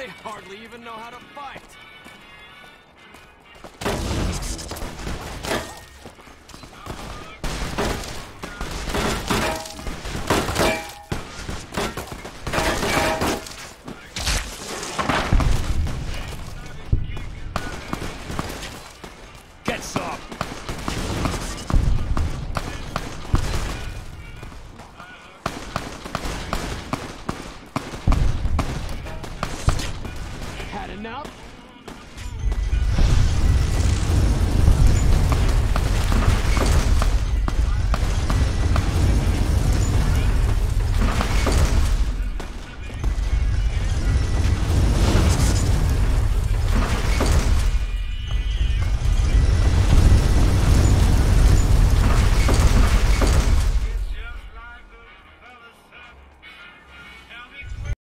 They hardly even know how to fight. enough?